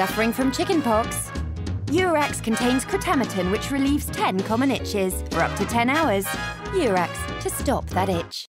Suffering from chickenpox? Eurax contains crotamiton, which relieves 10 common itches for up to 10 hours. Eurax to stop that itch.